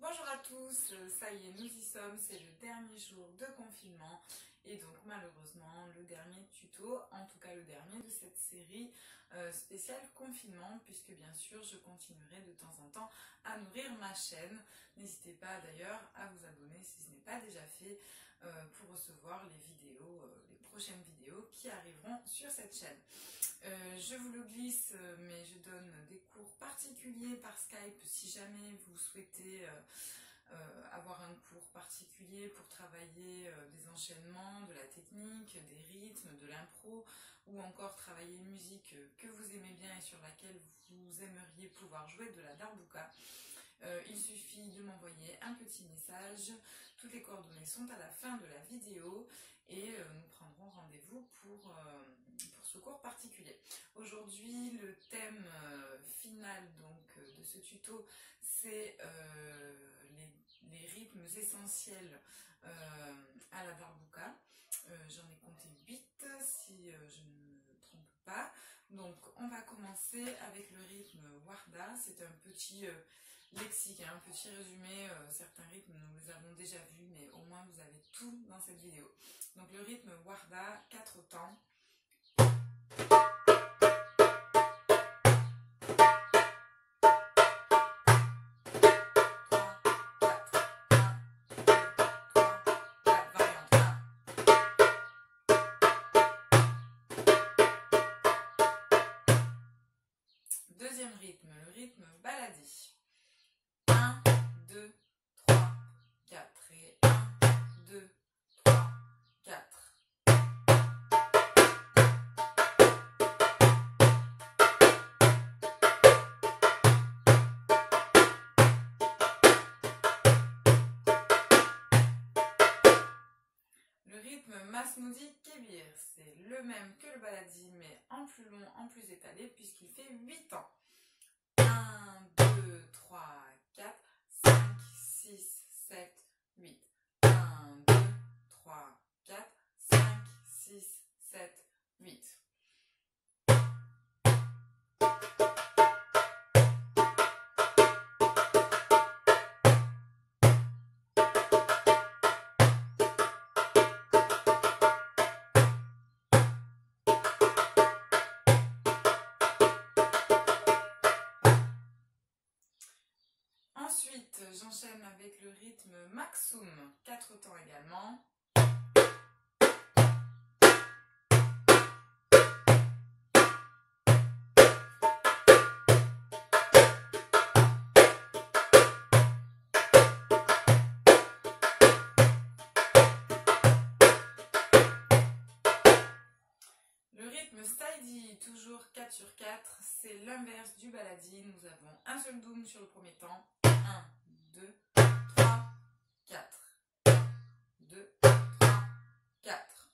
Bonjour à tous, ça y est, nous y sommes, c'est le dernier jour de confinement et donc malheureusement le dernier tuto, en tout cas le dernier de cette série euh, spéciale confinement puisque bien sûr je continuerai de temps en temps à nourrir ma chaîne. N'hésitez pas d'ailleurs à vous abonner si ce n'est pas déjà fait euh, pour recevoir les vidéos, euh, les prochaines vidéos qui arriveront sur cette chaîne. je vous le glisse, mais je donne des cours particuliers par Skype si jamais vous souhaitez avoir un cours particulier pour travailler des enchaînements, de la technique, des rythmes, de l'impro ou encore travailler une musique que vous aimez bien et sur laquelle vous aimeriez pouvoir jouer de la darbuka. Euh, il suffit de m'envoyer un petit message. Toutes les coordonnées sont à la fin de la vidéo et euh, nous prendrons rendez-vous pour, euh, pour, ce cours particulier. Aujourd'hui, le thème ce tuto, c'est les, les, rythmes essentiels à la darbuka. J'en ai compté 8 si je ne me trompe pas. Donc on va commencer avec le rythme Warda. C'est un petit lexique, un petit résumé, euh, certains rythmes nous les avons déjà vus, mais au moins vous avez tout dans cette vidéo. Donc le rythme Warda, 4 temps. 'Kebir', c'est le même que le baladi, mais en plus long, en plus étalé, puisqu'il fait 8 ans. J'enchaîne avec le rythme Maxum, 4 temps également. Le rythme Saidi, toujours 4 sur 4, c'est l'inverse du baladi. Nous avons un seul doom sur le premier temps, 1, 2, 3, 4. 1, 2, 3, 4.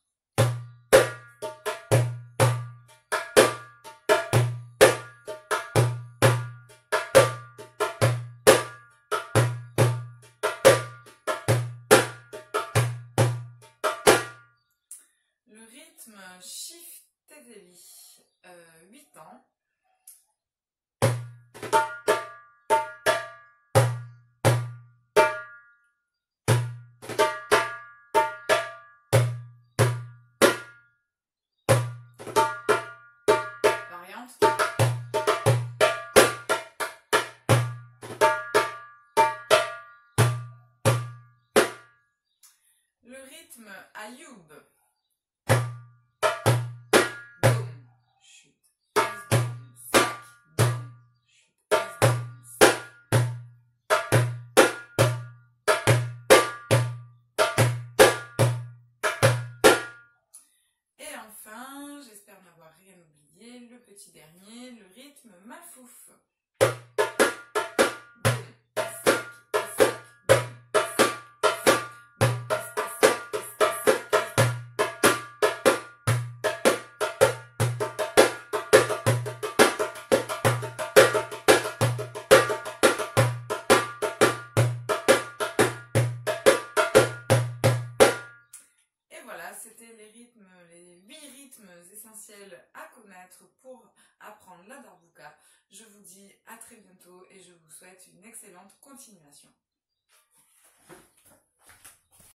Le rythme Shift Tedeli, rythme Ayoub. Et enfin, j'espère n'avoir rien oublié, le petit dernier, le rythme Malfouf. Apprendre la darbuka. Je vous dis à très bientôt et je vous souhaite une excellente continuation.